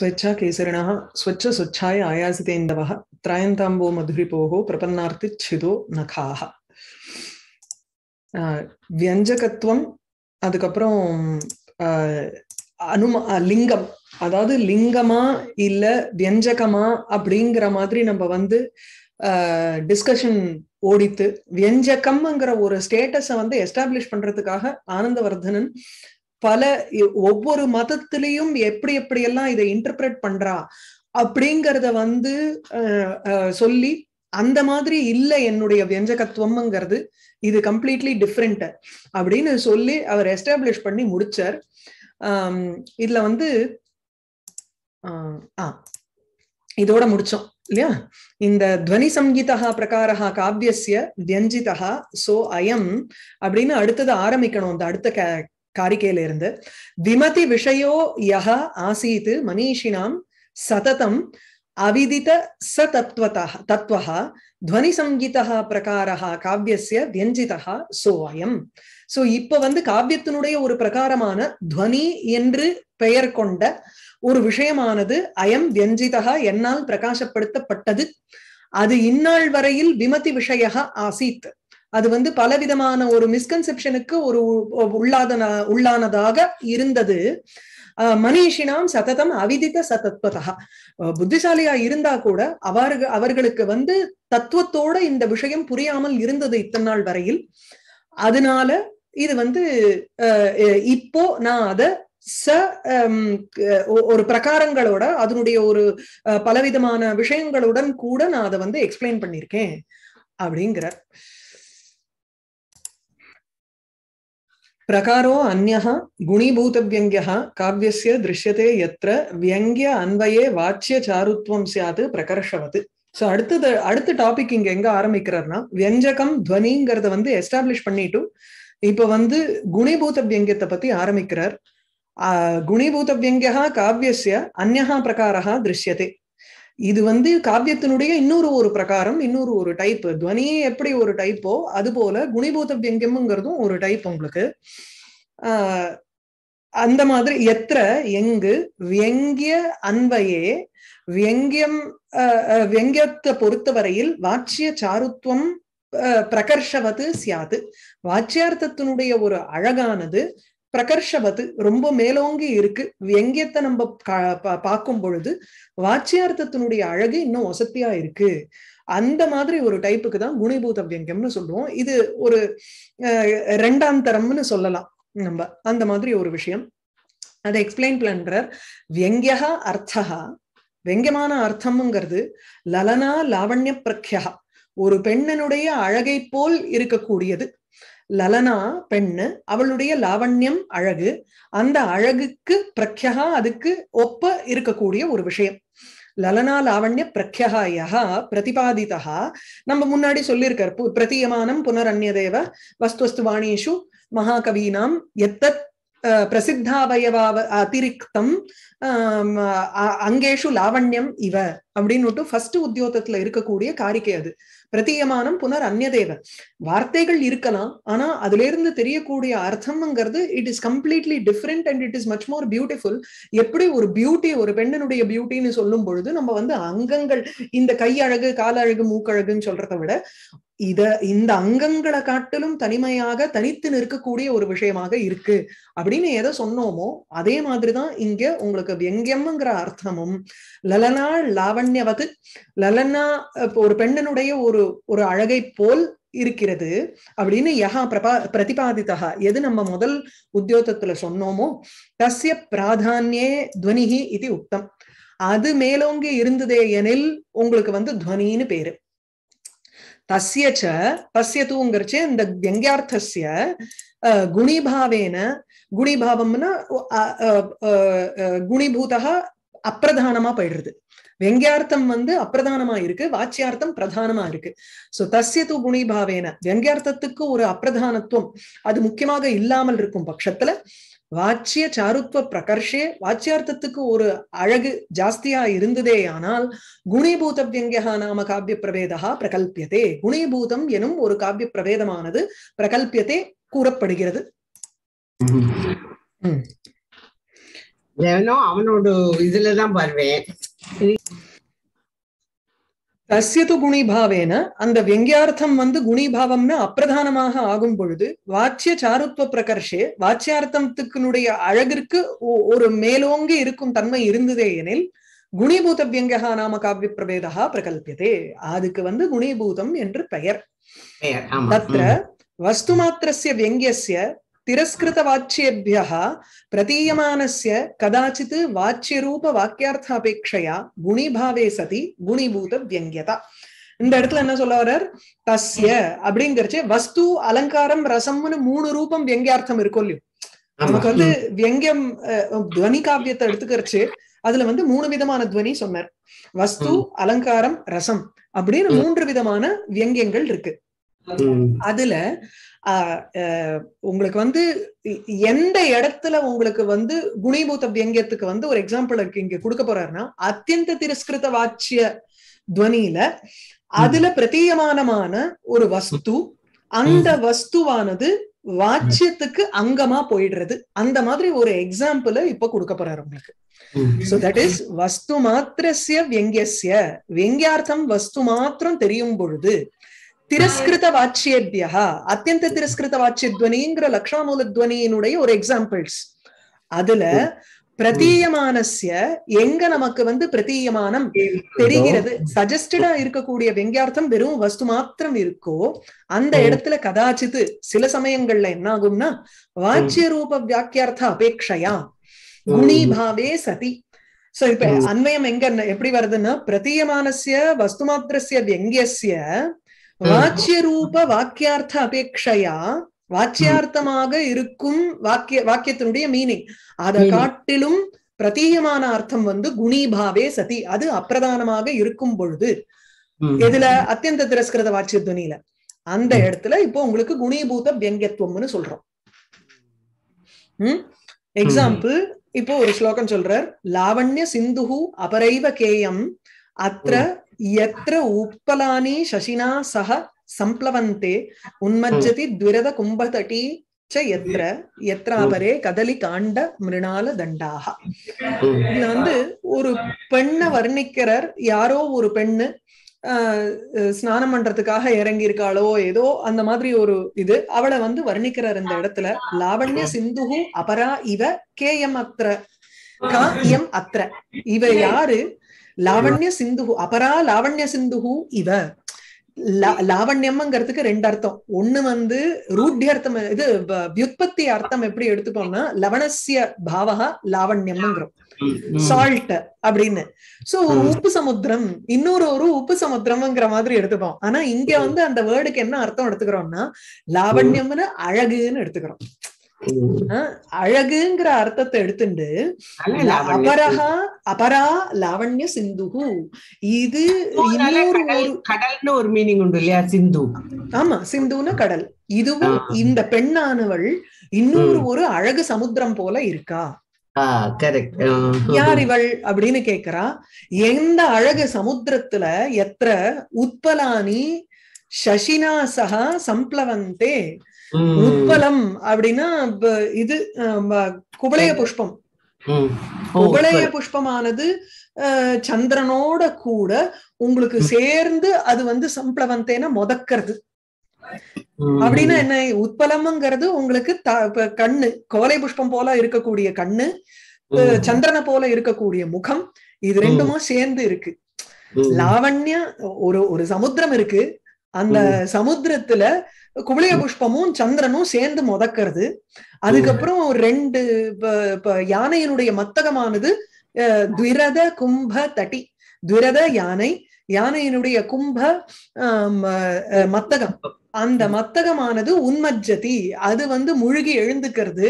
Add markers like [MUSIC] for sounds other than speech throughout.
ஸ்வச்சா கேசரிணா ஸ்வச்ச ஸ்வச்சாய ஆயாசிதேந்தவ திராயந்தாம்போ மதுரிபோகோ பிரபன்னார்த்தி சிதோ நகாக வியஞ்சகத்துவம் அதுக்கப்புறம் அனுமா லிங்கம். அதாவது லிங்கமா இல்ல வியஞ்சகமா அப்படிங்கிற மாதிரி நம்ம வந்து டிஸ்கஷன் ஓடித்து வியஞ்சகம்ங்கிற ஒரு ஸ்டேட்டஸை வந்து எஸ்டாப்ளிஷ் பண்றதுக்காக ஆனந்தவர்தனன் பல ஒவ்வொரு மதத்திலையும் எப்படி எப்படியெல்லாம் இதை இன்டர்பிரட் பண்றா அப்படிங்கிறத வந்து சொல்லி அந்த மாதிரி இல்ல என்னுடைய வியஞ்சகத்துவம்ங்கிறது இது கம்ப்ளீட்லி டிஃப்ரெண்ட் அப்படின்னு சொல்லி அவர் எஸ்டாப்ளிஷ் பண்ணி முடிச்சார். இதுல வந்து ஆ இதோட முடிச்சோம் இல்லையா? இந்த துவனி சங்கீதா பிரகாரா காவியசிய வியஞ்சிதா சோ அயம் அப்படின்னு அடுத்தது ஆரம்பிக்கணும் இந்த அடுத்த காரிக்கையில இருந்து விமதி விஷயோ யக ஆசீத் மனிஷினாம் சததம் அவிதித ச தத்வதா தத்துவா துவனி சங்கீதா பிரகாரா காவியசிய வியஞ்சிதா சோ அயம் சோ இப்ப வந்து காவியத்தினுடைய ஒரு பிரகாரமான துவனி என்று பெயர் கொண்ட ஒரு விஷயமானது அயம் வியஞ்சிதா என்னால் பிரகாசப்படுத்தப்பட்டது. அது இந்நாள் வரையில் விமதி விஷய ஆசீத். அது வந்து பலவிதமான ஒரு மிஸ்கன்செப்ஷனுக்கு ஒரு உள்ளாத உள்ளானதாக இருந்தது. மனிஷினாம் சததம் அவிதித சதத்வதா புத்திசாலியா இருந்தா கூட அவர்கள் அவர்களுக்கு வந்து தத்துவத்தோட இந்த விஷயம் புரியாமல் இருந்தது இத்தனை நாள் வரையில். அதனால இது வந்து இப்போ நான் அத ச ஒரு பிரகாரங்களோட அதனுடைய ஒரு பலவிதமான விஷயங்களுடன் கூட நான் அதை வந்து எக்ஸ்பிளைன் பண்ணிருக்கேன். அப்படிங்கிறார். प्रकारो अन्यः गुणीभूतव्यङ्ग्यः काव्यस्य दृश्यते यत्र व्यङ्ग्य अन्वये वाच्यचारुत्वं स्यात् प्रकर्षवत् ஸோ அடுத்தது அடுத்த டாபிக் இங்க எங்க ஆரம்பிக்கிறார்னா வியஞ்சகம் துவனிங்கிறத வந்து எஸ்டாப்ளிஷ் பண்ணிட்டு இப்ப வந்து குணிபூத வியங்கியத்தை பத்தி ஆரம்பிக்கிறார் குணிபூத வியங்கியா காவியசிய அந்நகா பிரகாரா திருஷ்யதே இது வந்து காவியத்தினுடைய இன்னொரு ஒரு பிரகாரம் இன்னொரு ஒரு டைப் துவனியே எப்படி ஒரு டைப்போ அது போல குணிபூத வியங்கம்ங்கிறதும் ஒரு டைப் உங்களுக்கு. ஆஹ் அந்த மாதிரி எத்திர எங்கு வியங்கிய அன்பையே வியங்கியம் வியங்கியத்தை பொறுத்தவரையில் வாட்சிய சாருத்துவம் பிரகர்ஷவது சியாது. வாச்சியார்த்தத்தினுடைய ஒரு அழகானது பிரகர்ஷவது ரொம்ப மேலோங்கி இருக்கு. வியங்கியத்தை நம்ம பார்க்கும் பொழுது வாச்சியார்த்தத்தினுடைய அழகு இன்னும் வசத்தியா இருக்கு. அந்த மாதிரி ஒரு டைப்புக்கு தான் குணிபூத வியங்கம்னு சொல்லுவோம். இது ஒரு ரெண்டாம் தரம்னு சொல்லலாம் நம்ம. அந்த மாதிரி ஒரு விஷயம். அதை எக்ஸ்பிளைன் பண்றார். வியங்கியா அர்த்தா வெங்கமான அர்த்தம்ங்கிறது லலனா லாவண்ய பிரக்யா ஒரு பெண்ணனுடைய அழகை போல் இருக்கக்கூடியது. லலனா பெண்ணு அவளுடைய லாவண்யம் அழகு. அந்த அழகுக்கு பிரக்யா அதுக்கு ஒப்ப இருக்கக்கூடிய ஒரு விஷயம். லலனா லாவண்ய பிரக்யா யஹா பிரதிபாதிதா நம்ம முன்னாடி சொல்லியிருக்கார் பிரதீயமானம் புனரன்யதேவ வஸ்துவஸ்துவாணீஷு மகாகவீனாம் எத்தத் பிரசித்தாவயவாவ அதிரிக்தம் அங்கேஷு லாவண்யம் இவ. அப்படின்னு ஃபர்ஸ்ட் உத்தியோகத்துல இருக்கக்கூடிய காரிக்கை அது. பிரதீயமானம் புனர் அந்நதேவ வார்த்தைகள் இருக்கலாம் ஆனா அதுல இருந்து தெரியக்கூடிய அர்த்தம்ங்கிறது it is completely different and it is much more beautiful எப்படி ஒரு பியூட்டி ஒரு பெண்ணனுடைய பியூட்டின்னு சொல்லும் பொழுது நம்ம வந்து அங்கங்கள் இந்த கையழகு காலழகு மூக்கழகுன்னு சொல்றதை விட இத இந்த அங்கங்களை காட்டிலும் தனிமையாக தனித்து நிற்கக்கூடிய ஒரு விஷயமாக இருக்கு. அப்படின்னு எதை சொன்னோமோ அதே மாதிரிதான் இங்க உங்களுக்கு வியங்கியம்ங்கிற அர்த்தமும் லலனா லாவண்யவது லலனா ஒரு பெண்ணனுடைய ஒரு ஒரு அழகை போல் இருக்கிறது அப்படின்னு யஹா பிரபா பிரதிபாதித்தா எது நம்ம முதல் உத்தியோகத்துல சொன்னோமோ தஸ்ய பிராதானியே துவனிகி இது உக்தம். அது மேலோங்கி இருந்ததே எனில் உங்களுக்கு வந்து துவனின்னு பேரு. தஸ்யச்ச பசியத்துங்கிறச்சு இந்த வியங்கியார்த்தசிய குணிபாவேன குணிபாவம்னா குணிபூதா அப்பிரதானமா போயிடுறது. வெங்கியார்த்தம் வந்து அப்பிரதானமா இருக்கு வாச்சியார்த்தம் பிரதானமா இருக்கு. சோ தஸ்ய தூ குணிபாவேன வெங்கியார்த்தத்துக்கு ஒரு அப்பிரதானத்துவம் அது முக்கியமாக இல்லாமல் இருக்கும் பட்சத்துல வாச்சிய சாருத்வ பிரகர்ஷே வாச்சியார்த்தத்துக்கு ஒரு அழகு ஜாஸ்தியா இருந்ததே ஆனால் குணிபூத வியங்கியா நாம காவிய பிரவேதா பிரகல்பியதே. குணிபூதம் எனும் ஒரு காவிய பிரவேதமானது பிரகல்பியதே கூறப்படுகிறது. அவனோட இதுலதான் வருவேன் தஸ்யது குணிபாவேன அந்த வெங்கியார்த்தம் வந்து குணிபாவம்னு அப்பிரதானமாக ஆகும் பொழுது வாட்சிய சாருத்துவ பிரகர்ஷே வாட்சியார்த்தத்துக்குனுடைய அழகிற்கு ஒரு மேலோங்கி இருக்கும் தன்மை இருந்ததே எனில் குணிபூத வியங்கா நாம காவிய பிரபேதா பிரகல்பியதே அதுக்கு வந்து குணிபூதம் என்று பெயர் தத்திர வஸ்து மாத்திரஸ்ய வியங்கியஸ்ய திரஸ்கிருத வாச்சியபியா பிரதீயமானஸ்ய கதாச்சித் வாச்சியரூப வாக்கியார்த்த அபேட்சையா குணிபாவே சதி குணிபூத வியங்கியதா இந்த இடத்துல என்ன சொல்ல வர்றார்? தஸ்ய அப்படிங்கிறச்சு வஸ்து அலங்காரம் ரசம்னு மூணு ரூபம் வியங்கியார்த்தம் இருக்கும் இல்லையோ? நமக்கு வந்து வியங்கியம் துவனி காவியத்தை எடுத்துக்கிறச்சு அதுல வந்து மூணு விதமான துவனி சொன்னார். வஸ்து அலங்காரம் ரசம் அப்படின்னு மூன்று விதமான வியங்கியங்கள் இருக்கு. அதுல உங்களுக்கு வந்து எந்த இடத்துல உங்களுக்கு வந்து குணிபூத வியங்கியத்துக்கு வந்து ஒரு எக்ஸாம்பிள் இங்க கொடுக்க போறாருன்னா அத்தியந்த திரஸ்கிருத வாச்சிய துவனியில அதுல பிரதீயமானமான ஒரு வஸ்து அந்த வஸ்துவானது வாச்சியத்துக்கு அங்கமா போயிடுறது. அந்த மாதிரி ஒரு எக்ஸாம்பிள் இப்ப கொடுக்க போறாரு உங்களுக்கு. சோ தட் இஸ் வஸ்து மாத்திரஸ்ய வியங்கியஸ்ய வியங்கியார்த்தம் வஸ்து மாத்திரம் தெரியும் பொழுது திரஸ்கிருத வாச்சியேபியா அத்தியந்த திரஸ்கிருத வாச்சியத்வனிங்கிற லக்ஷாமூல துவனியினுடைய ஒரு எக்ஸாம்பிள்ஸ் அதுல பிரதீயமானஸ்ய எங்க நமக்கு வந்து பிரதீயமானம் தெரிகிறது? சஜஸ்டடா இருக்கக்கூடிய வெங்கியார்த்தம் வெறும் வஸ்து மாத்திரம் இருக்கோ அந்த. இடத்துல கதாச்சித்து சில சமயங்கள்ல என்ன ஆகும்னா வாச்சிய ரூப வியாக்கியார்த்த அபேக்ஷையா குணிபாவே சதி. சோ இப்ப. அன்வயம் எங்க எப்படி வருதுன்னா பிரதீயமானஸ்ய வஸ்துமாத்திரஸ்ய வியங்கியஸ்ய வாச்சிய ரூப வாக்கியார்த்த அபேக்ஷையா வாச்சியார்த்தமாக இருக்கும் வாக்கிய வாக்கியத்தினுடைய மீனிங் அதை. காட்டிலும் பிரதீயமான அர்த்தம் வந்து குணிபாவே சதி. அது அப்பிரதானமாக இருக்கும் பொழுது. ம். இதுல அத்தியந்த திரஸ்கிருத வாச்சிய துவனியில அந்த. இடத்துல இப்போ உங்களுக்கு குணிபூத வியங்கியத்துவம்னு சொல்றோம். எக்ஸாம்பிள் இப்போ ஒரு ஸ்லோகம் சொல்றார். லாவண்ய சிந்துஹு அபரைவ கேயம். அத்ர யத்ர உப்பலானி சசினா சக சம்ப்ளவந்தே உன்மஜ்ஜதி த்விரத கும்பதட்டி ச யத்ர யத்ராபரே கதலி காண்ட மிருணால தண்டாக. இதுல வந்து ஒரு பெண்ணை வர்ணிக்கிறார். யாரோ ஒரு பெண்ணு ஸ்நானம் பண்றதுக்காக இறங்கி இருக்காளோ ஏதோ அந்த மாதிரி ஒரு இது அவளை வந்து வர்ணிக்கிறார் இந்த இடத்துல. லாவண்ய சிந்துஹு அபரா இவ கேயம் அத்ர கா இயம் அத்ர இவ யாரு? லாவண்ய சிந்துஹு அபரா லாவண்ய சிந்துஹு இவ. லாவண்யம்ங்கிறதுக்கு ரெண்டு அர்த்தம். ஒண்ணு வந்து ரூட்யர்த்தம் இது வ- வியுத்பத்தி அர்த்தம் எப்படி எடுத்துப்போம்னா லவணஸ்ய பாவகா லாவண்யம்ங்கிறோம். சால்ட் அப்படின்னு. சோ ஒரு. உப்பு சமுத்திரம் இன்னொரு ஒரு உப்பு சமுத்திரம்ங்கிற மாதிரி எடுத்துப்போம். ஆனா இங்க வந்து அந்த வேர்டுக்கு என்ன அர்த்தம் எடுத்துக்கிறோம்னா லாவண்யம்னு அழகுன்னு எடுத்துக்கிறோம். அழகுங்கிற அர்த்தத்தை எடுத்துண்டு. அபரஹா அபரா லாவண்ய சிந்துகு. இது இன்னொரு கடல்னு ஒரு மீனிங் உண்டு இல்லையா சிந்து? ஆமா சிந்துன்னு கடல். இதுவும். இந்த பெண்ணானவள் இன்னொரு. ஒரு அழகு சமுத்திரம் போல இருக்கா? யார் இவள் அப்படின்னு கேக்குறா. எந்த அழகு சமுத்திரத்துல எத்திர உத்பலானி சசினா சகா சம்ப்ளவந்தே உத்பலம் அப்படின்னா இது குவளைய புஷ்பம். குவளைய புஷ்பமானது சந்திரனோட கூட உங்களுக்கு சேர்ந்து அது வந்து சம்ப்ளவந்தேன முதக்கிறது. அப்படின்னா என்ன? உத்பலம்ங்கிறது உங்களுக்கு கண்ணு கோலை புஷ்பம் போல இருக்கக்கூடிய கண்ணு சந்திரனை போல இருக்கக்கூடிய முகம் இது ரெண்டுமா சேர்ந்து இருக்கு. லாவண்ய ஒரு ஒரு சமுத்திரம் இருக்கு. அந்த சமுத்திரத்துல குவளைய புஷ்பமும் சந்திரனும் சேர்ந்து முதக்கிறது. அதுக்கப்புறம் ரெண்டு யானையினுடைய மத்தகமானது அஹ், துவிரத கும்ப தட்டி. துவிரத யானை. யானையினுடைய கும்ப மத்தகம். அந்த மத்தகமானது உன்மஜ்ஜதி. அது வந்து முழுகி எழுந்துக்கிறது.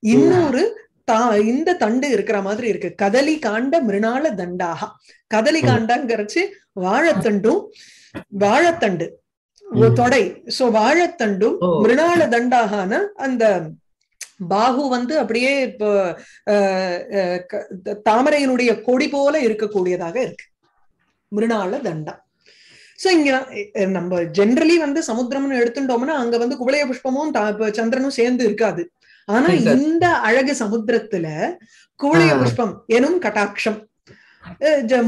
இன்னொரு தா இந்த தண்டு இருக்கிற மாதிரி இருக்கு. கதலி காண்ட மிருணால தண்டாக. கதலி காண்டங்கிறச்சு வாழைத்தண்டும் வாழைத்தண்டு. தொடை. சோ வாழைத்தண்டும். மிருணால தண்டாகான அந்த பாகு வந்து அப்படியே இப்போ தாமரையினுடைய கொடி போல இருக்கக்கூடியதாக இருக்கு. மிருணால தண்டா சோ இங்க நம்ம ஜெனரலி வந்து சமுத்திரம்னு எடுத்துட்டோம்னா அங்க வந்து குவளைய புஷ்பமும் சந்திரனும் சேர்ந்து இருக்காது. ஆனா. இந்த அழகு சமுத்திரத்துல குவளைய. புஷ்பம் எனும் கட்டாட்சம்.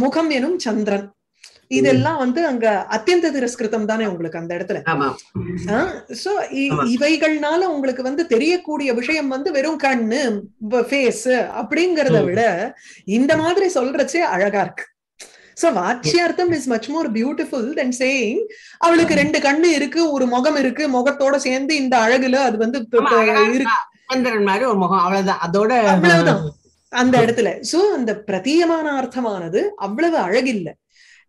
முகம் எனும் சந்திரன். இதெல்லாம் வந்து அங்க அத்தியந்த திரஸ்கிருதம் தானே உங்களுக்கு அந்த இடத்துல. சோ. இவைகள்னால உங்களுக்கு வந்து தெரியக்கூடிய விஷயம் வந்து வெறும் கண்ணு ஃபேஸ் அப்படிங்கறத. விட இந்த மாதிரி சொல்றச்சே அழகா இருக்கு. So வாட்சியார்த்தம் is much more beautiful than saying அவளுக்கு ரெண்டு கண்ணு இருக்கு ஒரு முகம் இருக்கு முகத்தோட சேர்ந்து இந்த அழகுல அது வந்து இருக்கு. ஒரு முகம் அவ்வளவுதான். அதோட அவ்வளவுதான். அந்த இடத்துல. சோ அந்த பிரதீயமான அர்த்தமானது அவ்வளவு அழகில்ல.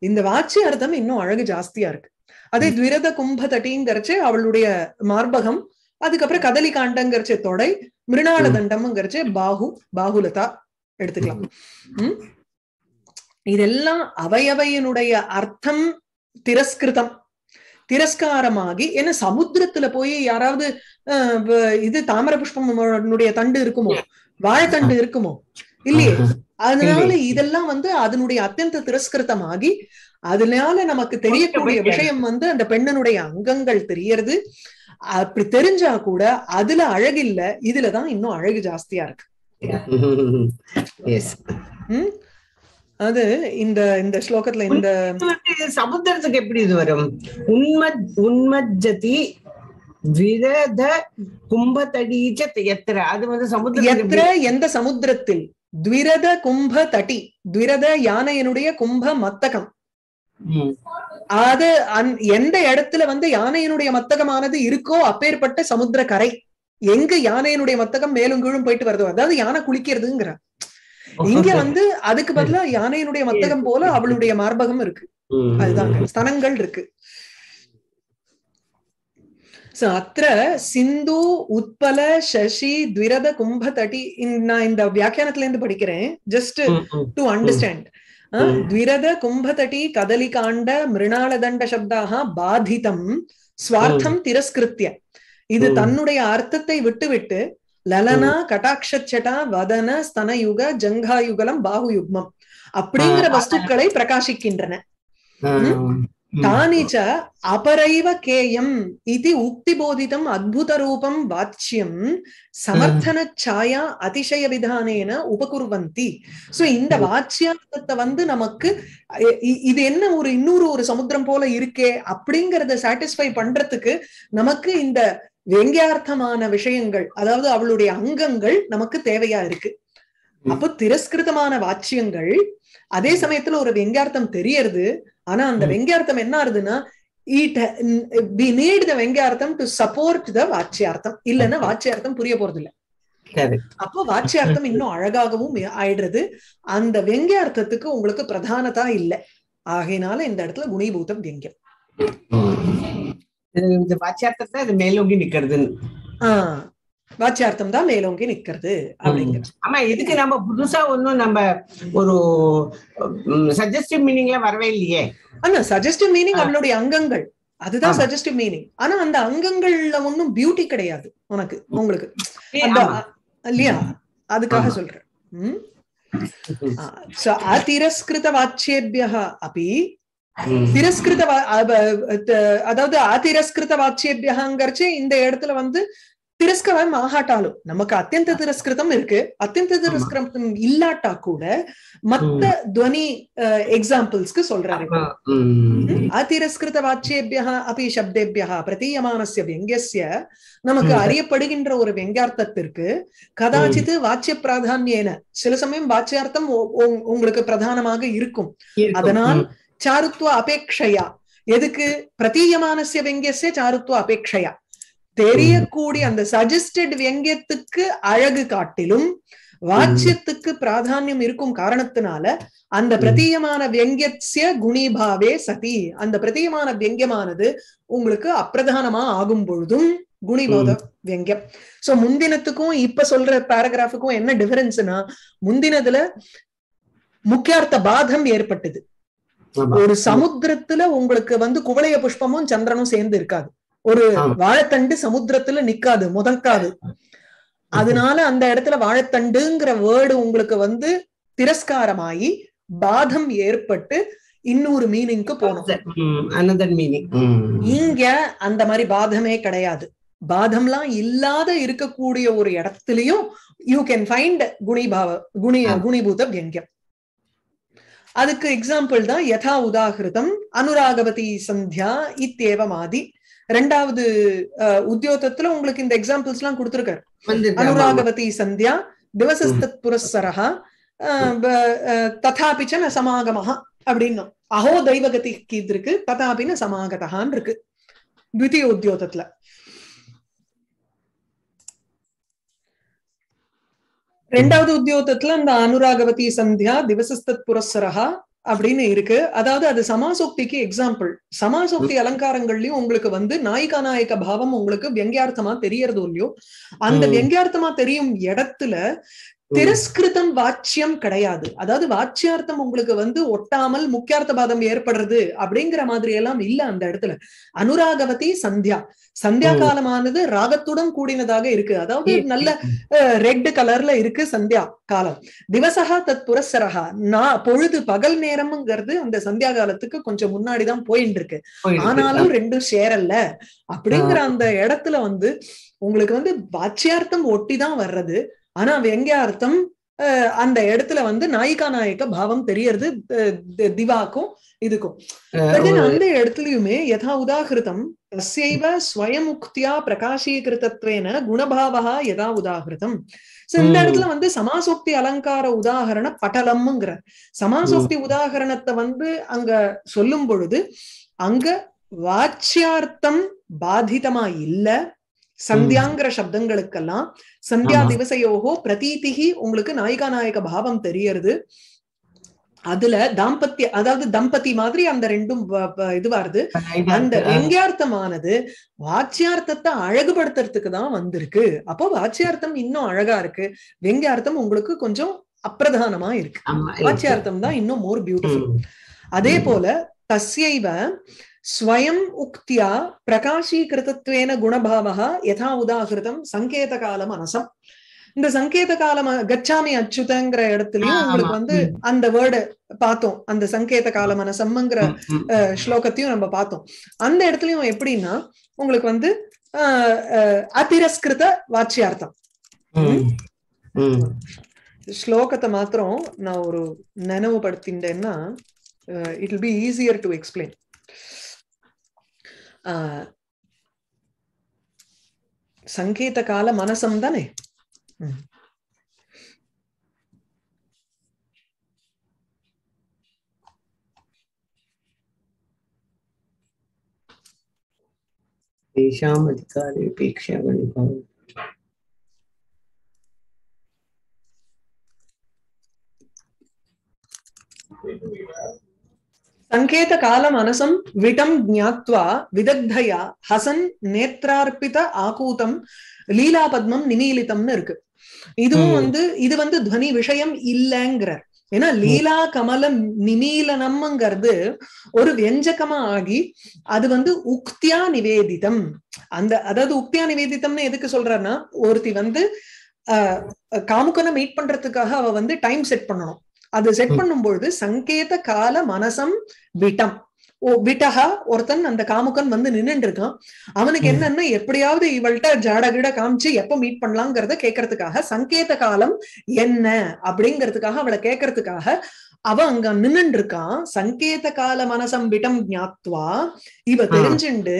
இந்த வாட்சி அர்த்தம் இன்னும் அழகு ஜாஸ்தியா இருக்கு. அதே துவிரத கும்ப தட்டிங்கிறச்சு அவளுடைய மார்பகம் அதுக்கப்புறம் கதலி காண்டங்கிறச்சு தொடை மிருணாள ம். தண்டம்ங்கிறச்சு பாகு பாகுலதா எடுத்துக்கலாம். ம்? இதெல்லாம் அவையவையினுடைய அர்த்தம் திரஸ்கிருதம். திரஸ்காரமாகி ஏன்னா சமுத்திரத்துல போய் யாராவது இது தாமர புஷ்பனுடைய தண்டு இருக்குமோ? வாழைத்தண்டு இருக்குமோ? இல்லையே. அதனால இல்லை. இதெல்லாம் வந்து அதனுடைய அத்தியந்த திரஸ்கிருதமாகி அதனால நமக்கு தெரியக்கூடிய விஷயம் வந்து அந்த பெண்ணனுடைய அங்கங்கள் தெரியறது அப்படி தெரிஞ்சா கூட அதுல அழகில்ல இதுலதான் இன்னும் அழகு ஜாஸ்தியா இருக்கு? [LAUGHS] அது இந்த இந்த ஸ்லோகத்துல இந்த சமுத்திரத்துக்கு எப்படி இது வரும்? உண்ம உண்மஜதி விரத கும்பதடீச்ச எத்திர. அது வந்து எப்படி- எந்த சமுத்திரத்தில்? த்விரத கும்ப தட்டி த்விரத யானையினுடைய கும்ப மத்தகம். அது அந்- எந்த இடத்துல வந்து யானையினுடைய மத்தகமானது இருக்கோ அப்பேற்பட்ட சமுத்திர கரை எங்க யானையினுடைய மத்தகம் மேலும் கீழும் போயிட்டு வருதோ அதாவது யானை குளிக்கிறதுங்கிற. இங்க வந்து அதுக்கு பதிலா யானையினுடைய மத்தகம் போல அவளுடைய மார்பகம் இருக்கு. ம். அதுதாங்க ஸ்தனங்கள் இருக்கு. So, அத்திர சிந்து உத்பல சசி த்விரத கும்ப தட்டி நான் இந்த வியாக்கியானத்துல இருந்து படிக்கிறேன். ஜஸ்ட். To understand. த்விரத கும்பதட்டி கதலிகாண்ட மிருணாளதண்ட சப்தாக பாதிதம் ஸ்வார்த்தம் திரஸ்கிருத்திய இது. தன்னுடைய அர்த்தத்தை விட்டுவிட்டு லலனா கட்டாட்சச்சட்டா வதன ஸ்தனயுக ஜங்காயுகலம் பாகுயுக்மம். அப்படிங்கிற வஸ்துக்களை பிரகாசிக்கின்றன. தானிச்ச அபரைவ கேயம் இது உக்தி போதிதம் அத்புத ரூபம் வாச்சியம் சமர்த்தன சாயா அதிசய விதானேன உபகுர்வந்தி சோ இந்த வாச்சியார்த்தத்தை வந்து நமக்கு இது என்ன ஒரு இன்னொரு ஒரு சமுத்திரம் போல இருக்கே அப்படிங்கறத சாட்டிஸ்ஃபை பண்றதுக்கு நமக்கு இந்த வெங்கியார்த்தமான விஷயங்கள் அதாவது அவளுடைய அங்கங்கள் நமக்கு தேவையா இருக்கு. அப்போ திரஸ்கிருதமான வாச்சியங்கள் அதே சமயத்துல ஒரு வெங்கியார்த்தம் தெரியறது. ஆனா அந்த. வெங்கியார்த்தம் என்ன ஆகுதுன்னா இட் வி நீட் த வெங்கியார்த்தம் டு சப்போர்ட் த வாச்சியார்த்தம் இல்லைன்னா வாச்சியார்த்தம் புரிய போறது இல்ல. அப்போ வாச்சியார்த்தம் இன்னும் அழகாகவும் ஆயிடுறது. அந்த வெங்கியார்த்தத்துக்கு உங்களுக்கு பிரதானதா இல்ல. ஆகையினால இந்த இடத்துல குணீபூதம் வெங்கியம் இந்த வாச்சியார்த்தத்தை அது மேலோங்கி நிக்கிறதுன்னு. ஆஹ் வாச்சியார்த்தம் தான் மேலோங்கி நிக்கிறது அப்படிங்கிறது ஆமா இதுக்கு நம்ம புதுசா ஒண்ணும் நம்ம ஒரு சஜஸ்டிவ் மீனிங்ல வரவே இல்லையே ஆனா சஜஸ்டிவ் மீனிங். அவளுடைய அங்கங்கள் அதுதான். சஜஸ்டிவ் மீனிங் ஆனா அந்த அங்கங்கள்ல ஒன்னும் பியூட்டி கிடையாது உனக்கு உங்களுக்கு. இல்லையா அதுக்காக. சொல்றேன் அதிரஸ்கிருத வாச்சியேபியः அப்படி. திரஸ்கிருத அதாவது அதிரஸ்கிருத வாச்சியேபியகங்கிறச்சு இந்த இடத்துல வந்து తిరస్కరం ఆహాటాలు நமக்கு அத்தியந்த திரஸ்கிருதம் இருக்கு அத்தியந்த తిరస్కృతం இல்லாட்டா கூட மத்த துவனி ఎగ్జాంపుల్స్ కు సొల్రారు అతిరస్కృత వాచ్యేభ్య అపి శబ్దేభ్య ప్రతీయమానస్య వ్యంగ్యస్య. நமக்கு அறியப்படுகின்ற ஒரு வெங்கார்த்தத்திற்கு கதாச்சித்து வாச்சிய பிராதான்யேன சில சமயம் வாட்சியார்த்தம் உங்களுக்கு பிரதானமாக இருக்கும். அதனால் சாருத்துவ அபேட்சையா எதுக்கு பிரதீயமானசிய வெங்கியசிய சாருத்வ அபேட்சையா தெரியக்கூடிய அந்த சஜஸ்டட் வெங்கியத்துக்கு அழகு காட்டிலும் வாச்சியத்துக்கு பிராதானியம் இருக்கும் காரணத்தினால அந்த. பிரதீயமான வெங்கியஸ்ய குணிபாவே சதி. அந்த பிரதீயமான வெங்கியமானது உங்களுக்கு அப்பிரதானமா ஆகும் பொழுதும் குணிபோத வெங்கியம் சோ முந்தினத்துக்கும் இப்ப சொல்ற பேராகிராஃபுக்கும் என்ன டிஃபரன்ஸ்னா முந்தினதுல முக்கியார்த்த பாதம் ஏற்பட்டது. ஒரு சமுத்திரத்துல உங்களுக்கு வந்து குவளைய புஷ்பமும் சந்திரனும் சேர்ந்து இருக்காது. ஒரு. வாழைத்தண்டு சமுத்திரத்துல நிக்காது முதற்காது அதனால அந்த இடத்துல வாழைத்தண்டுங்கிற வேர்டு உங்களுக்கு வந்து திரஸ்காரமாயி பாதம் ஏற்பட்டு இன்னொரு மீனிங்க்கு போனோம். இங்க அந்த மாதிரி பாதமே கிடையாது. பாதம்லாம் இல்லாத இருக்கக்கூடிய ஒரு இடத்துலயும் யூ கேன் ஃபைண்ட் குணிபாவ குணி குணிபூத வியங்கியம் அதுக்கு எக்ஸாம்பிள் தான் யதா உதாகிருதம் அனுராகவதி சந்தியா இத்தேவமாதி. ரெண்டாவது உத்தியோகத்துல உங்களுக்கு இந்த எக்ஸாம்பிள்ஸ் எல்லாம் கொடுத்திருக்காரு. அனுராகவதி சந்தியா திவசஸ்தத் புரஸ்ஸரஹா ததாபிச்ச ந சமாகமஹா அப்படின்னு அஹோ தெய்வகதி இருக்கு ததாபின சமாகதகான் இருக்கு. த்விதீய உத்தியோகத்துல. ரெண்டாவது உத்தியோகத்துல இந்த அனுராகவதி சந்தியா திவசஸ்தத் புரஸ்ஸரஹா அப்படின்னு இருக்கு. அதாவது அது சமாசோக்திக்கு எக்ஸாம்பிள் சமாசோக்தி அலங்காரங்கள்லயும் உங்களுக்கு வந்து நாயிகா நாயக பாவம் உங்களுக்கு வியங்கியார்த்தமா தெரியறதோ இல்லையோ அந்த வியங்கியார்த்தமா தெரியும் இடத்துல திரஸ்கிருதம் வாச்சியம் கிடையாது. அதாவது வாச்சியார்த்தம் உங்களுக்கு வந்து ஒட்டாமல் முக்கியார்த்த பாதம் ஏற்படுறது அப்படிங்கிற மாதிரி எல்லாம் இல்ல அந்த இடத்துல. அனுராகவதி சந்தியா. சந்தியா காலமானது ராகத்துடன் கூடினதாக இருக்கு. அதாவது நல்ல ரெட் கலர்ல இருக்கு சந்தியா காலம். திவசகா தத் புரஸ்ஸரகா நான் பொழுது பகல் நேரம்ங்கிறது அந்த சந்தியா காலத்துக்கு கொஞ்சம் முன்னாடிதான் போயிட்டு இருக்கு ஆனாலும் ரெண்டும் சேரல்ல. அப்படிங்கிற அந்த இடத்துல வந்து உங்களுக்கு வந்து வாச்சியார்த்தம் ஒட்டிதான் வர்றது. ஆனா வெங்கியார்த்தம் அந்த இடத்துல வந்து நாயிகா நாயக்க பாவம் தெரியறது திவாக்கும் இதுக்கும். அந்த இடத்துலயுமே யதா உதாகிருதம் தஸ்யைவ ஸ்வயமுக்தியா பிரகாசீகிருத்தத்வேன குணபாவா யதா உதாகிருதம் இந்த இடத்துல வந்து சமாசோக்தி அலங்கார உதாகரண பட்டலம்ங்கிற சமாசோக்தி உதாகரணத்தை வந்து அங்க சொல்லும் பொழுது அங்க வாச்சியார்த்தம் பாதிதமா இல்ல சந்தியாங்கிற சப்தங்களுக்கெல்லாம் சந்தியா திவசையோகோ பிரதீதிகி உங்களுக்கு நாயிகா நாயக பாவம் தெரியறது. அதுல தாம்பத்திய அதாவது தம்பதி மாதிரி அந்த ரெண்டும் இது வருது. அந்த வெங்கியார்த்தமானது வாச்சியார்த்தத்தை அழகுபடுத்துறதுக்கு தான் வந்திருக்கு. அப்போ வாச்சியார்த்தம் இன்னும் அழகா இருக்கு. வெங்கியார்த்தம் உங்களுக்கு கொஞ்சம் அப்பிரதானமா இருக்கு. வாச்சியார்த்தம் தான் இன்னும் மோர் பியூட்டிஃபுல் அதே போல தஸ்யைவ ஸ்வயம் உக்தியா பிரகாஷீகிருதத்வேன குணபாவா யதா உதாகிருதம் சங்கேத கால மனசம் இந்த சங்கேத காலம் கச்சாமி அச்சுதங்கிற இடத்துலயும் உங்களுக்கு வந்து அந்த வேர்டு பார்த்தோம். அந்த சங்கேத கால மனசம்ங்கிற ஸ்லோகத்தையும் நம்ம பார்த்தோம். அந்த இடத்துலயும் எப்படின்னா உங்களுக்கு வந்து அதிரஸ்கிருத வாச்சியார்த்தம். ஸ்லோகத்தை மாத்திரம் நான் ஒரு நினைவுபடுத்திட்டேன்னா it will be easier to explain ಸಂಗೀತ ಕಾಲ ಮನಸಂ ತಾನೆ तेषाम् अधिकारेपेक्षा गणिभावम् Thank you. கால மனசம் விடம் ஜாத்வா விதக்தயா ஹசன் நேத்ரார்ப்பித ஆகூதம் லீலா பத்மம் நிமீலிதம்னு இருக்கு இதுவும் வந்து இது வந்து துவனி விஷயம் இல்லைங்கிறார் ஏன்னா லீலா கமலம் நிமீலனம்ங்கிறது ஒரு வியஞ்சகமா ஆகி அது வந்து உக்தியா நிவேதிதம் அந்த அதாவது உக்தியா நிவேதிதம்னு எதுக்கு சொல்றாருன்னா ஒருத்தி வந்து ஆஹ் காமுக்கனை மீட் பண்றதுக்காக அவ வந்து டைம் செட் பண்ணணும் அது செட் பண்ணும்பொழுது சங்கேத கால மனசம் விட்டம். ஓ விட்டஹா ஒருத்தன் அந்த காமுக்கன் வந்து நின்னுட்டு இருக்கான் அவனுக்கு என்னன்னா எப்படியாவது இவள்கிட்ட ஜாட கிட காமிச்சு எப்ப மீட் பண்ணலாங்கிறத கேட்கறதுக்காக சங்கேத காலம் என்ன அப்படிங்கிறதுக்காக அவளை கேட்கறதுக்காக அவ அங்க நின்னுட்டு இருக்கான் சங்கேத கால மனசம் விடம் ஞாத்வா. இவ தெரிஞ்சுண்டு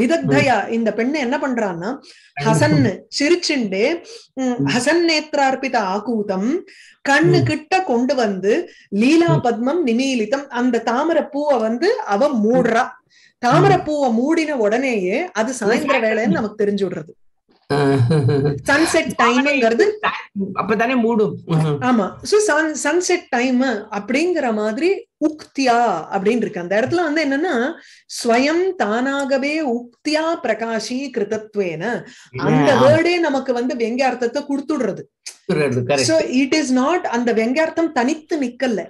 விதக்தயா இந்த பெண்ணு என்ன பண்றான்னா ஹசன் சிரிச்சுண்டு ஹசன் நேத்ரார்ப்பித ஆகூதம் கண்ணு கிட்ட கொண்டு வந்து லீலா பத்மம் நிமீலிதம் அந்த தாமரை பூவை வந்து அவ மூடுறா. தாமரை பூவை மூடின உடனேயே அது சாயந்தர வேலைன்னு நமக்கு தெரிஞ்சு விடுறது. சன்செட் [LAUGHS] டைம்ங்கிறது அப்பதானே மூடும். ஆமா. சோ சன்செட் டைம் அப்படிங்கிற மாதிரி உக்தியா அப்படின்னு இருக்கு. அந்த இடத்துல வந்து என்னன்னா ஸ்வயம் தானாகவே உக்தியா பிரகாஷி கிருதத்வேன அந்த வேர்டே நமக்கு வந்து வெங்கார்த்தத்தை கொடுத்துடுறது. சோ இட் இஸ் நாட் அந்த வெங்கார்த்தம் தனித்து நிக்கல.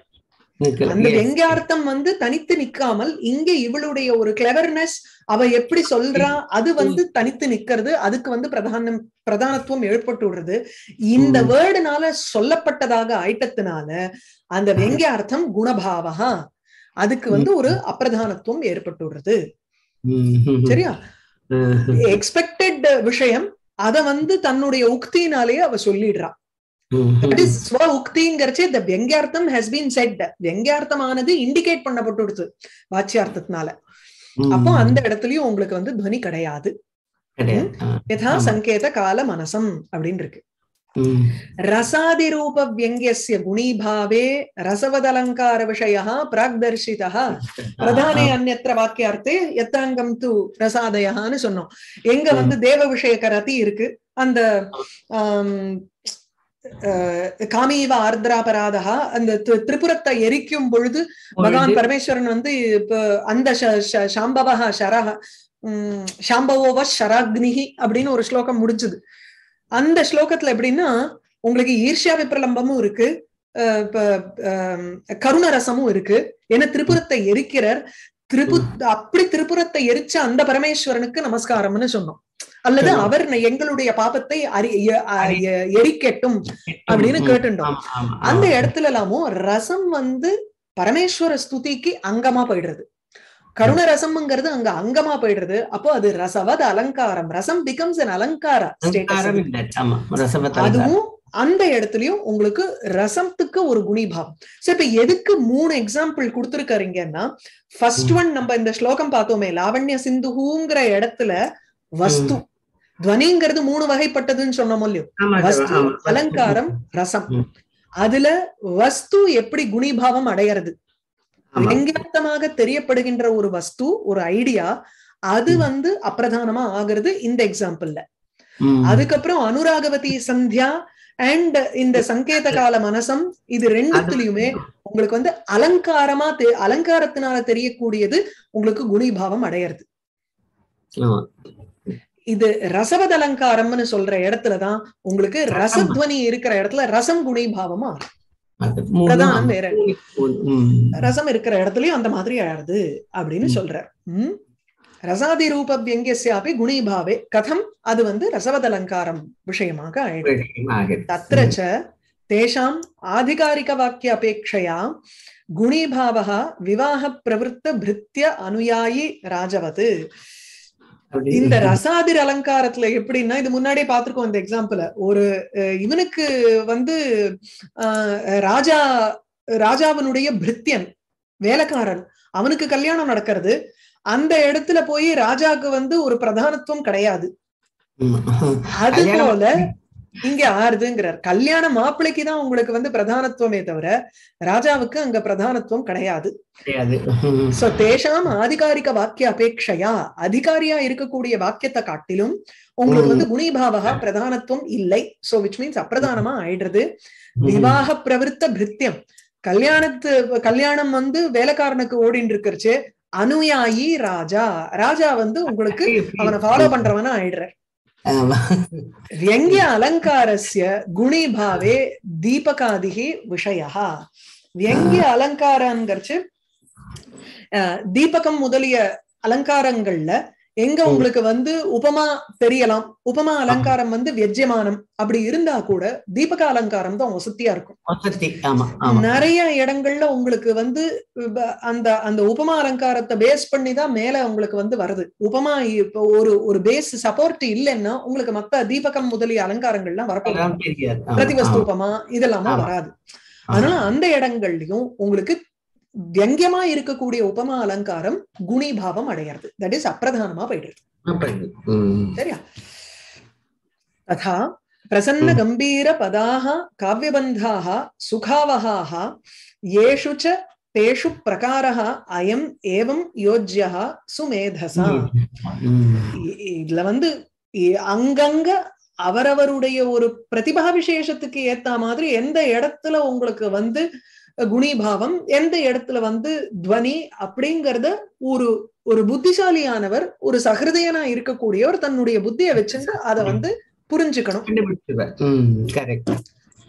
அந்த வெங்கார்த்தம் வந்து தனித்து நிக்காமல் இங்க இவளுடைய ஒரு கிளவர்னஸ் அவ எப்படி சொல்றா அது வந்து தனித்து நிக்கிறது அதுக்கு வந்து பிரதானம் பிரதானத்துவம் ஏற்பட்டு விடுறது. இந்த வேர்டுனால சொல்லப்பட்டதாக ஆயிட்டத்தினால அந்த வெங்கார்த்தம் குணபாவகா. அதுக்கு வந்து ஒரு அப்பிரதானத்துவம் ஏற்பட்டு விடுறது. சரியா? எக்ஸ்பெக்டட் விஷயம் அத வந்து தன்னுடைய உக்தினாலேயே அவ சொல்லிடுறா. தட் இஸ் ஸ்வ உக்திங்கிறச்சே த வியங்கியார்த்தம் ஹஸ் பீன் செட் வியங்கியார்த்தமானது இண்டிகேட் பண்ணப்பட்டுடுது வாச்சியார்த்தத்தினால. அப்போ அந்த இடத்துலயும் உங்களுக்கு வந்து துவனி கிடையாது. யதா. சங்கேத கால மனசம் அப்படின்னு இருக்கு ரசாதிரூப வியங்கியஸ்ய குணீபாவே ரசவதலங்கார விஷய பிராக்தர்ஷிதः பிரதானே அந்நத்திர வாக்கியார்த்தே எத்தாங்கம் து ரசாதயான்னு சொன்னோம். எங்க வந்து தேவ விஷயக்க ரதி இருக்கு. அந்த ஆம், அஹ், காமீவ ஆர்திராபராதா அந்த திரிபுரத்தை எரிக்கும் பொழுது பகவான் பரமேஸ்வரன் வந்து இப்ப அந்த ச- ச- சாம்பவஹ ஷரஹ உம், சாம்பவோவ ஷராக்னிஹி அப்படின்னு ஒரு ஸ்லோகம் முடிஞ்சது. அந்த ஸ்லோகத்துல எப்படின்னா உங்களுக்கு ஈர்ஷ்யா விப்ரலம்பமும் இருக்கு கருணரசமும் இருக்கு. ஏன்னா திரிபுரத்தை எரிக்கிறார். திரிபு அப்படி திரிபுரத்தை எரிச்ச அந்த பரமேஸ்வரனுக்கு நமஸ்காரம்னு சொன்னோம். அல்லது. அவர் எங்களுடைய பாபத்தை எரிக்கட்டும் அப்படின்னு கேட்டுட்டோம். அந்த. இடத்துல எல்லாமும் ரசம் வந்து பரமேஸ்வர ஸ்துதிக்கு அங்கமா போயிடுறது. கருண ரசம்ங்கிறது அங்க அங்கமா போயிடுறது. அப்போ அது ரசவத அலங்காரம். ரசம் பிகம்ஸ் an அலங்கார. அதுவும் அந்த இடத்துலயும் உங்களுக்கு ரசத்துக்கு ஒரு குணிபாவம். சோ இப்ப எதுக்கு மூணு எக்ஸாம்பிள் கொடுத்திருக்காருங்கன்னா ஃபர்ஸ்ட் ஒன் நம்ம இந்த ஸ்லோகம் பார்த்தோமே லாவண்ய சிந்துஹூங்கிற இடத்துல வஸ்து துவனிங்கிறது மூணு வகைப்பட்டதுன்னு சொன்னோம் இல்லையோ வஸ்து. அலங்காரம் ரசம். அதுல வஸ்து எப்படி குணிபாவம் அடையிறது. வியங்கியார்த்தமாக தெரியப்படுகின்ற ஒரு வஸ்து ஒரு ஐடியா அது. வந்து அப்பிரதானமா ஆகுறது இந்த எக்ஸாம்பிள்ல. அதுக்கப்புறம் அனுராகவதி சந்தியா அண்ட் இந்த சங்கேத கால மனசம் இது ரெண்டுத்துலயுமே உங்களுக்கு வந்து அலங்காரமா அலங்காரத்தினால தெரியக்கூடியது உங்களுக்கு குணிபாவம் அடையிறது. இது ரசவதலங்காரம்னு சொல்ற இடத்துலதான் உங்களுக்கு ரசத்வனி இருக்கிற இடத்துல ரசம் குணி பாவமா? ரசம் இருக்கிற இடத்துலயும் அந்த மாதிரி ஆயிடுது அப்படின்னு சொல்றார் உம் ரசாதி ரூப வியங்கியசியாபி குணிபாவே கதம் அது வந்து ரசவதலங்காரம் விஷயமாக ஆயிடுது. தத்திரச்ச தேஷாம் ஆதிகாரிக வாக்கிய அபேட்சையா குணிபாவா விவாக பிரவருத்த பிருத்திய அனுயாயி ராஜவது. இந்த ரசாதிர் அலங்காரத்துல எப்படின்னா இது முன்னாடியே பார்த்திருக்கோம் இந்த எக்ஸாம்பிள ஒரு இவனுக்கு வந்து ராஜா ராஜாவினுடைய பிரித்தியன் வேலைக்காரன். அவனுக்கு கல்யாணம் நடக்கிறது. அந்த இடத்துல போய் ராஜாக்கு வந்து ஒரு பிரதானத்துவம் கிடையாது. அது போல இங்க ஆறுதுங்கிறார். கல்யாண மாப்பிள்ளைக்கு தான் உங்களுக்கு வந்து பிரதானத்துவமே தவிர ராஜாவுக்கு அங்க பிரதானத்துவம் கிடையாது. கிடையாது. சோ தேஷாம் ஆதிகாரிக வாக்கிய அபேட்சையா அதிகாரியா இருக்கக்கூடிய வாக்கியத்தை காட்டிலும் உங்களுக்கு வந்து குணிபாவகா பிரதானத்துவம் இல்லை. சோ விச் மீன்ஸ் அப்பிரதானமா ஆயிடுறது விவாக பிரவிற்த்த பிரித்தியம். கல்யாணத்து கல்யாணம் வந்து வேலைக்காரனுக்கு ஓடின்னு இருக்கிறச்சு அனுயாயி ராஜா. ராஜா வந்து உங்களுக்கு அவனை ஃபாலோ பண்றவனா ஆயிடுறார். வியங்கிய அலங்காரஸ்ய குணிபாவே தீபகாதிகி விஷயா வியங்கிய அலங்காரங்கிறச்சு தீபகம் முதலிய அலங்காரங்கள்ல எங்க. உங்களுக்கு வந்து உபமா தெரியலாம் உபமா அலங்காரம் வந்து வியஜ்யமானம் அப்படி இருந்தா கூட தீபக அலங்காரம் தான் வசதியா இருக்கும். நிறைய இடங்கள்ல உங்களுக்கு வந்து அந்த அந்த உபமா அலங்காரத்தை பேஸ் பண்ணி தான் மேல உங்களுக்கு வந்து வருது உபமா இப்போ ஒரு ஒரு பேஸ் சப்போர்ட் இல்லைன்னா உங்களுக்கு மத்த தீபகம் முதலிய அலங்காரங்கள்லாம் வரப்போகுது பிரதிவஸ்து. உபமா இதெல்லாமா. வராது. அதனால அந்த இடங்கள்லயும் உங்களுக்கு வியங்கியமா இருக்கக்கூடிய உபமா அலங்காரம் குணிபாவம் அடையிறது. தட் இஸ் அப்பிரதானமா போயிடுறது சரியா? ததா பிரசன்ன கம்பீர பதாக காவியபந்தாக சுகாவகாக ஏஷு தேஷு பிரகாரா அயம் ஏவம் யோஜ்யா சுமேதசா. இதுல வந்து அங்கங்க அவரவருடைய ஒரு பிரதிபா விசேஷத்துக்கு ஏத்த மாதிரி எந்த இடத்துல உங்களுக்கு வந்து குணிபாவம் எந்த இடத்துல வந்து துவனி அப்படிங்கறத ஒரு ஒரு புத்திசாலியானவர் ஒரு சகிருதயனா இருக்கக்கூடியவர் தன்னுடைய புத்தியை வச்சுட்டு அதை வந்து புரிஞ்சுக்கணும்.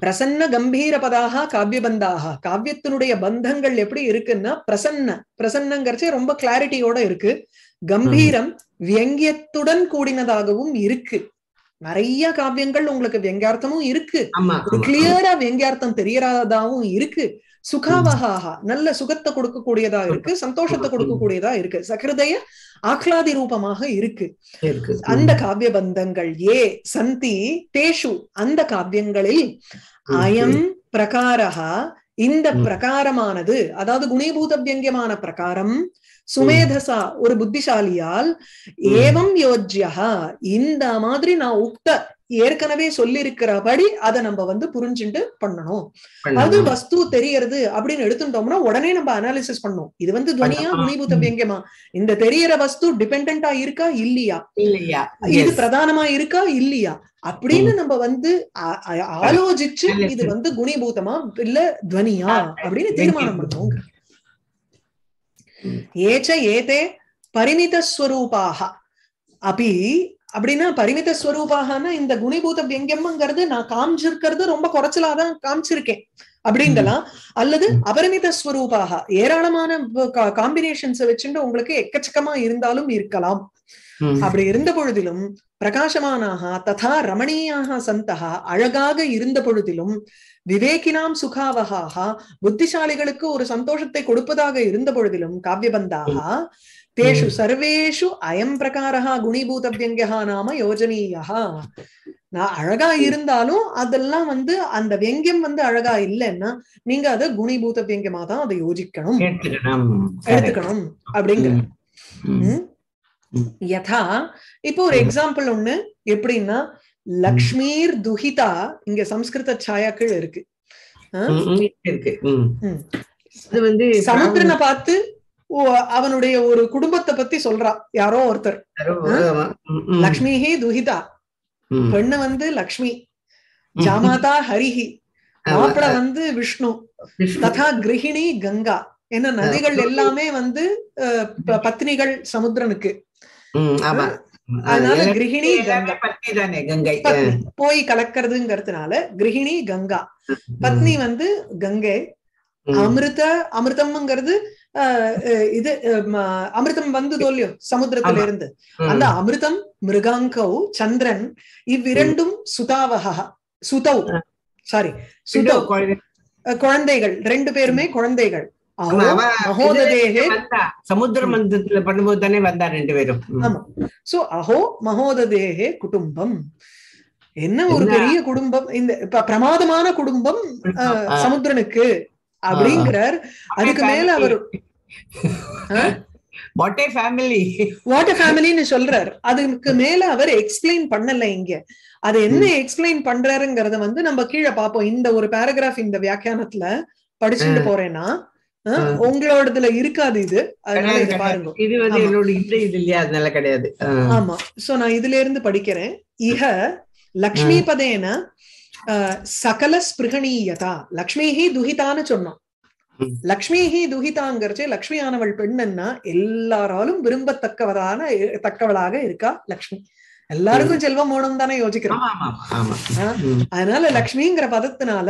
பிரசன்ன கம்பீர பதாக காவியபந்தாக காவியத்தினுடைய பந்தங்கள் எப்படி இருக்குன்னா பிரசன்ன பிரசன்னங்கிறச்சே ரொம்ப கிளாரிட்டியோட இருக்கு. கம்பீரம் வியங்கியத்துடன் கூடினதாகவும் இருக்கு. நிறைய காவியங்கள் உங்களுக்கு வியங்கியார்த்தமும் இருக்கு. ஆமா, ஒரு ஆமா. கிளியரா வியங்கியார்த்தம் தெரியறதாவும் இருக்கு. சுகாவகாக நல்ல சுகத்தை கொடுக்கக்கூடியதா இருக்கு சந்தோஷத்தை கொடுக்கக்கூடியதா இருக்கு. சகிருதய ஆஹ்லாதி ரூபமாக இருக்கு. அந்த காவிய பந்தங்கள் ஏ சந்தி தேஷு அந்த காவியங்களில் அயம் பிரகாரஹா. இந்த. பிரகாரமானது அதாவது குணீபூத வியங்கியமான பிரகாரம் சுமேதசா ஒரு புத்திசாலியால் ஏவம் யோஜ்யா இந்த மாதிரி நான் உக்த ஏற்கனவே சொல்லியிருக்கிறபடி அதை நம்ம வந்து புரிஞ்சுட்டு பண்ணணும் அது. வஸ்து தெரியறது அப்படின்னு எடுத்துட்டோம்னா உடனே நம்ம அனாலிசிஸ் பண்ணணும் இது வந்து துவனியா பண்ணலாம். குணீபூத ம். வியங்கியமா இந்த தெரியற வஸ்து டிபெண்டா இருக்கா இல்லையா இல்லையா இது. பிரதானமா இருக்கா இல்லையா அப்படின்னு நம்ம வந்து ஆலோசிச்சு. இது வந்து குணிபூதமா இல்ல துவனியா அப்படின்னு தீர்மானம் பண்ணுவோம். ஏச்ச ஏதே பரிமித ஸ்வரூபாக அபி அப்படின்னா பரிமித ஸ்வரூபாகனா இந்த குணிபூத வியங்கியம்ங்கிறது நான் காமிச்சிருக்கிறது ரொம்ப குறைச்சலாதான் காமிச்சிருக்கேன் அப்படிங்கலாம் அல்லது அபரிமித ஸ்வரூபாக ஏராளமான காம்பினேஷன்ஸ் வச்சுட்டு உங்களுக்கு எக்கச்சக்கமா இருந்தாலும் இருக்கலாம். அப்படி இருந்த பொழுதிலும் பிரகாசமானாக ததா ரமணீயாக சந்தக அழகாக இருந்த பொழுதிலும் விவேகினாம் சுகாவகாக புத்திசாலிகளுக்கு ஒரு சந்தோஷத்தை கொடுப்பதாக இருந்த பொழுதிலும் காவியபந்தாக சர்வேஷு அயம் பிரகாரா குணிபூத வியங்கியா நாம யோஜனீயா நான் அழகா இருந்தாலும் அதெல்லாம் வந்து அந்த வியங்கியம் வந்து அழகா இல்லைன்னா நீங்க அதை குணிபூத வியங்கியமா தான் அதை யோசிக்கணும் எடுத்துக்கணும் அப்படிங்கிற. யதா இப்போ ஒரு. எக்ஸாம்பிள் ஒண்ணு. எப்படின்னா லக்ஷ்மீர் துஹிதா இங்க சம்ஸ்கிருத சாயாக்கள் இருக்கு. அது வந்து சமுத்திரனை பார்த்து அவனுடைய ஒரு குடும்பத்தை பத்தி சொல்றா. யாரோ ஒருத்தர். லக்ஷ்மிஹி துஹிதா. பெண்ணு வந்து லக்ஷ்மி. ஜாமாதா ஹரிஹி. மாப்பிள வந்து விஷ்ணு. ததா கிரகிணி கங்கா. என்ன நதிகள் எல்லாமே வந்து பத்னிகள் சமுத்திரனுக்கு. அதனால கிரகிணி கங்கா. போய் கலக்கிறதுங்கிறதுனால கிரகிணி கங்கா. பத்னி வந்து கங்கை. அமிர்த அமிர்தம்ங்கிறது இது அமிர்தம் வந்ததோ இல்லையோ சமுத்திரத்துல. இருந்து. அந்த அமிர்தம் மிருகாங்கௌ சந்திரன் இவ்விரண்டும் சுதாவகா சுதௌ. சாரி சுதௌ. குழந்தைகள் ரெண்டு பேருமே குழந்தைகள். வந்தா. சமுத்திர மந்தத்துல பண்ணும்போது தானே வந்தா ரெண்டு பேரும். ஆமா. சோ அஹோ மகோததேகே குடும்பம். என்ன ஒரு? பெரிய குடும்பம்? இந்த பிரமாதமான குடும்பம். சமுத்திரனுக்கு. அப்படிங்கிறார். அதுக்கு மேல அவர் வாட் ஏ ஃபேமிலி வாட் ஃபேமிலின்னு சொல்றார். அதுக்கு மேல அவர் எக்ஸ்பிளைன் பண்ணல இங்க. அது என்ன எக்ஸ்பிளைன் பண்றாருங்கிறத வந்து நம்ம கீழே பார்ப்போம். இந்த ஒரு பேராகிராஃப் இந்த வியாக்கியானத்துல படிச்சுட்டு போறேன்னா. உங்களோடதுல இருக்காது இது. அதனால இதை பாருங்க. இது வந்து. என்னோட இந்த இது இல்லையா? அதனால கிடையாது. ஆமா. சோ நான் இதுல இருந்து படிக்கிறேன். இஹ லக்ஷ்மி பதேன சகல ஸ்பிருகணீயதா லக்ஷ்மிஹி துஹிதான்னு சொன்னோம். லக்ஷ்மிஹி துஹிதாங்கிறச்சு லக்ஷ்மியானவள் பெண்ணுன்னா எல்லாராலும் விரும்பத்தக்கவதான தக்கவளாக இருக்கா லக்ஷ்மி. எல்லாருக்கும் செல்வம் வேணும் தானே யோசிக்கிறோம். அதனால லக்ஷ்மிங்கிற பதத்தினால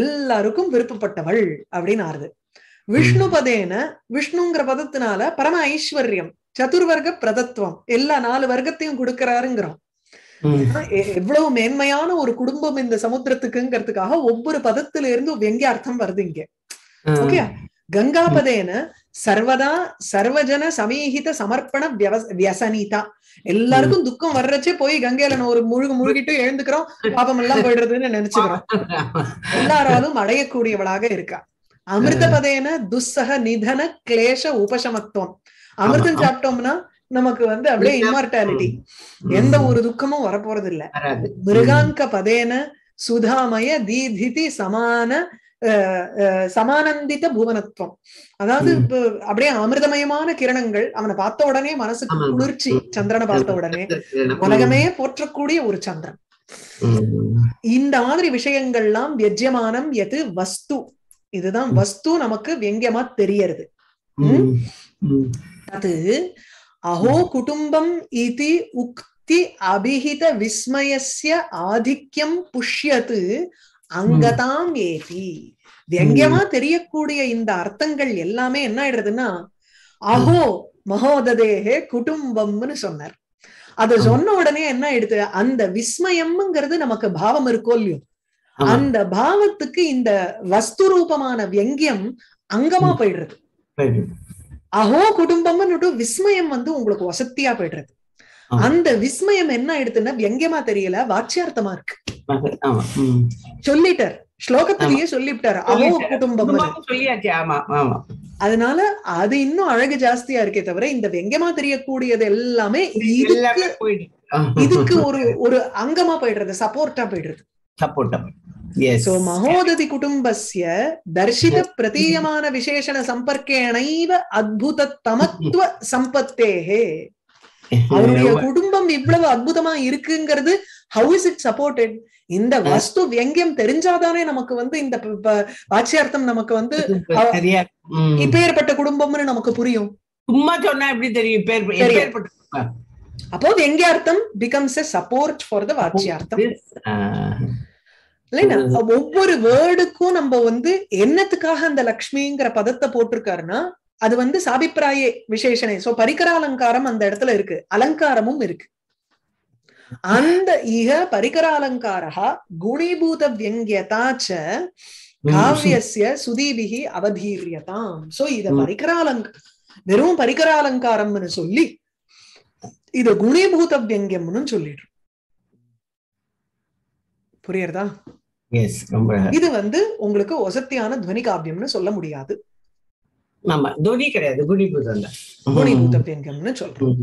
எல்லாருக்கும் விருப்பப்பட்டவள் அப்படின்னு ஆறுது. விஷ்ணு பதேன விஷ்ணுங்கிற பதத்தினால பரம ஐஸ்வர்யம் சதுர்வர்க்க பிரதத்துவம் எல்லா நாலு வர்க்கத்தையும் கொடுக்கிறாருங்கிறோம். எவ்வளவு மேன்மையான ஒரு குடும்பம் இந்த சமுத்திரத்துக்குங்கிறதுக்காக ஒவ்வொரு பதத்துல இருந்து வெங்கிய அர்த்தம் வருது இங்க. ஓகே கங்காபதேன சர்வதா சர்வஜன சமீகித சமர்ப்பண வியசனிதா. எல்லாருக்கும் துக்கம் வர்றச்சே போய் கங்கையில நான் ஒரு முழுகு முழுகிட்டு எழுந்துக்கிறோம் பாபம் எல்லாம் போயிடுறதுன்னு நினைச்சுக்கிறோம். [LAUGHS] எல்லாராலும் அடையக்கூடியவளாக இருக்கா. அமிர்தபதேன துஸ்ஸக நிதன கிளேஷ உபசமத்துவம். அமிர்தம். சாப்பிட்டோம்னா நமக்கு வந்து அப்படியே இம்மார்டாலிட்டி ம். எந்த ஒரு துக்கமும் வரப்போறது இல்ல மிருகாங்க பதேன சுதாமய தீதிதி சமான சமானந்தித புவனத்துவம் அதாவது அப்படியே அமிர்தமயமான கிரணங்கள் அவனை பார்த்த உடனே மனசுக்கு. குளிர்ச்சி. சந்திரனை பார்த்த உடனே. உலகமே போற்றக்கூடிய ஒரு சந்திரன். இந்த மாதிரி விஷயங்கள்லாம் வியஜ்யமானம் எது வஸ்து இதுதான். வஸ்து நமக்கு வெங்கியமா தெரியறது. அது அஹோ குடும்பம் இதி உக்தி அபிஹித விஸ்மயஸ்ய ஆதிக்யம் புஷ்யத்து அங்கதாம் ஏதி வெங்கியமா தெரியக்கூடிய இந்த அர்த்தங்கள் எல்லாமே என்ன ஆயிடுறதுன்னா அஹோ மகோததேகே குடும்பம்னு சொன்னார். அது. சொன்ன உடனே என்ன ஆயிடுது? அந்த விஸ்மயம்ங்கிறது நமக்கு பாவம் இருக்கோ இல்லையோ. அந்த பாவத்துக்கு இந்த வஸ்து ரூபமான வியங்கியம் அங்கமா. போயிடுறது. அஹோ குடும்பம்னு விஸ்மயம் வந்து உங்களுக்கு வசத்தியா போயிடுறது. அந்த விஸ்மயம் என்ன ஆயிடுதுன்னா வியங்கியமா தெரியல வாட்சியார்த்தமா இருக்கு. சொல்லிட்டார். ஸ்லோகத்திலேயே சொல்லிவிட்டார். அஹோ சொல்லிட்டார். குடும்பம் அதனால அது இன்னும் அழகு ஜாஸ்தியா இருக்கே தவிர இந்த வெங்கமா தெரியக்கூடியது எல்லாமே இதுக்கு இதுக்கு ஒரு ஒரு அங்கமா போயிடுறது சப்போர்ட்டா போயிடுறது. சப்போர்ட் சோ மகோததி குடும்பஸ்ய தர்ஷித பிரதீயமான விசேஷண சம்பர்க்கேணைவ அத்புத தமத்துவ சம்பத்தேஹே அவருடைய குடும்பம் இவ்வளவு அற்புதமா இருக்குங்கிறது ஹவு இஸ் இட் சப்போர்டட் இந்த வஸ்து வியங்கியம் தெரிஞ்சாதானே நமக்கு வந்து இந்த வாட்சியார்த்தம் நமக்கு வந்து. இப்பேற்பட்ட குடும்பம்னு நமக்கு புரியும் சும்மா சொன்னா எப்படி தெரியும் அப்போ வியங்கியார்த்தம் becomes a support for the வாட்சியார்த்தம். இல்லைன்னா ஒவ்வொரு வேர்டுக்கும் நம்ம வந்து என்னத்துக்காக அந்த லக்ஷ்மிங்கிற பதத்தை போட்டிருக்காருன்னா அது வந்து சாபிப்பிராய விசேஷனை சோ பரிகர அலங்காரம் அந்த இடத்துல இருக்கு. அலங்காரமும் இருக்கு. அந்த இக பரிகர அலங்காரா குணீபூத வியங்கியதாச்ச காவியஸ்ய சுதீபிகி அவதீரியதாம். சோ இத. பரிகராலங்க வெறும் பரிகராலங்காரம்னு சொல்லி இது குணீபூத வியங்கியம்னு சொல்லிடுறோம். புரியுறதா? இது வந்து உங்களுக்கு ஒசத்தியான துவனி காவியம்னு சொல்ல முடியாது. ஆமா துணி கிடையாது குடிபூதம் தான் குணிபூத வியங்கம்னு சொல்றோம்.